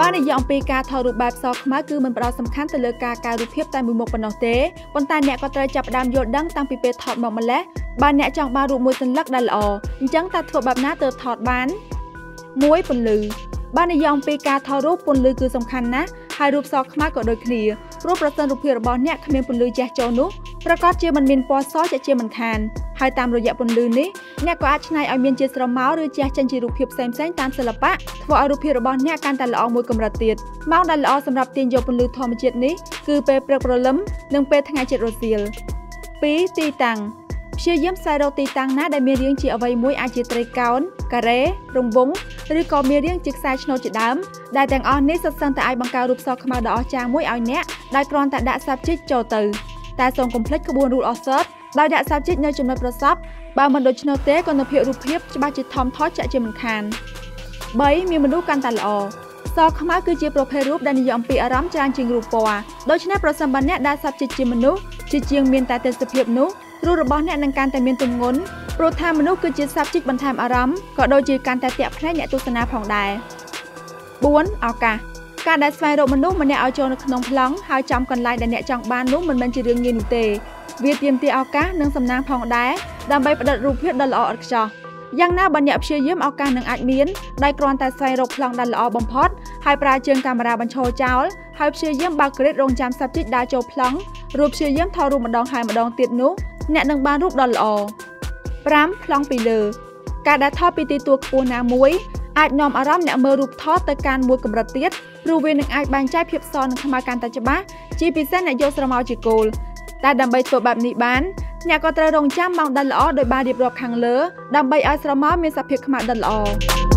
បាននិយាយអំពីការថតរូបបែបសខ្មៅគឺមិនផ្ដោតសំខាន់ទៅលើការកែរូបភាពតែមួយមុខប៉ុណ្ណោះទេប៉ុន្តែអ្នកក៏ត្រូវចាប់ផ្ដើមយល់ដឹងតាំងពីពេលថតមកម្លេះបើអ្នកចង់បានរូបមួយសន្លឹកដែលល្អអញ្ចឹងតើធ្វើបែបណាទើបថតបាន1ពន្លឺបាននិយាយអំពីការថតរូបពន្លឺគឺសំខាន់ណាស់ ហើយរូបសខ្មៅក៏ដូចគ្នាព្រោះប្រសិនរូបភាពរបស់អ្នកគ្មានពន្លឺជះចូលនោះប្រកាសជាមិនមានពណ៌សជាជាមិនខានហើយតាមរយៈពន្លឺនេះអ្នកក៏អាចច្នៃឲ្យមានជាស្រមោលឬជះចេញជារូបភាពផ្សេងៗតាមសិល្បៈធ្វើឲ្យរូបភាពរបស់អ្នកកាន់តែល្អមួយកម្រិតទៀតម៉ោងដែលល្អសម្រាប់ទាញយកពន្លឺធម្មជាតិនេះគឺពេលព្រឹកព្រលឹមនិងពេលថ្ងៃជិតរសៀល2ទីតាំង ព្យាយាមស្វែងរកទីតាំងណាដែលមានរាងជាអ្វីមួយអាចជាត្រីកោណការ៉េរង្វង់ឬក៏មានរាងជាខ្សែឆ្នូតជាដើមដែលទាំងអស់នេះសុទ្ធសឹងតែអាចបង្កើតរូបសខ្មៅដ៏អស្ចារ្យមួយឲ្យអ្នកដោយគ្រាន់តែដាក់ subject ចូលទៅតែសូមកុំភ្លេចក្បួន rule of third ដោយដាក់ subject នៅចំណុចប្រសពបើមិនដូច្នោះទេគុណភាពរូបភាពច្បាស់ជាថមថយចាក់ជាមិនខាន3មានមនុស្សកាន់តែល្អសខ្មៅគឺជាប្រភេទរូបដែលនិយាយអំពីអារម្មណ៍ច្រើនជាងរូបពណ៌ដូច្នេះប្រសិនបើអ្នកដាក់ subject ជាមនុស្សជាជាងមានតែទេសភាពនោះ រូបរបស់អ្នកនឹងកាន់តែមានទម្ងន់ព្រោះថាមនុស្សគឺជាសត្វជីកបន្ថែមអារម្មណ៍ក៏ដូចជាកាន់តែតាក់ភ្នែកអ្នកទស្សនាផងដែរ4ឱកាសការដែលស្វែងរកមនុស្សម្នាក់ឲ្យចូលនៅក្នុងប្លង់ហើយចំកន្លែងដែលអ្នកចង់បាននោះមិនមែនជារឿងងាយនោះទេវាទាមទារឱកាសនិងសំណាងផងដែរដើម្បីផ្តិតរូបភាពដ៏ល្អឥតខ្ចោះយ៉ាងណាបើអ្នកព្យាយាមឱកាសនឹងអាចមានដោយគ្រាន់តែស្វែងរកប្លង់ដែលល្អបំផុតហើយប្រើជើងកាមេរ៉ាបញ្ឈរចោលហើយព្យាយាមបើកក្រេតរងចាំ subject ដើរចូលប្លង់រួចព្យាយាមថតរូបម្ដងហើយម្ដងទៀតនោះ អ្នកនឹងបានរូបដ៏ល្អ5ប្លង់ពីលើ ការដែលថតពីទីទួលខ្ពស់ណាមួយអាចនាំអារម្មណ៍អ្នកមើលរូបថតទៅកាន់មួយកម្រិតទៀតព្រោះវានឹងអាចបែងចែកភាពសនិងខ្មៅកាន់តែច្បាស់ជាពិសេសអ្នកយកស្រមោលជាគោលតែដើម្បីធ្វើបែបនេះបានអ្នកក៏ត្រូវរងចាំម៉ោងដិតល្អដោយបានរៀបរាប់ខាងលើដើម្បីឲ្យស្រមោលមានសភាពខ្មៅដិតល្អ